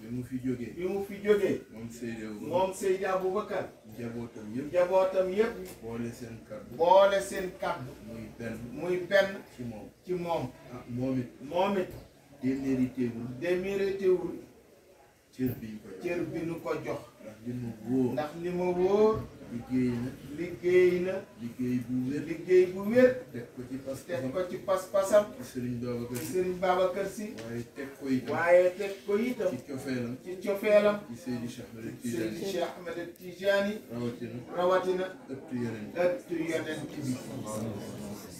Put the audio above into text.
bi mu fi jógee bi mu fi jógee moom Seydi Aboubacar moom Seydi Aboubacar njabootam yëpp njabootam yëpp boole seen kàddu boole seen kàddu muy benn muy benn ci moom ci moom ah moom it moom it démérité wul démérité wul cër biñ ko jox cër bi nu ko jox ndax li ma wóor liggéey na liggéey na liggéey bu wér liggéey bu wér teg ko ci pas teg ko ci pas-pasam ci sëriñ Babacar si sëriñ Babacar si waaye teg ko itam waaye teg ko itam ci cofeelam ci cofeelam ci Seydi Cheikh Ahmed Tidiane Seydi Cheikh Ahmed Tidiane rawatina rawatina ëttu yeneen ëttu yeneen bi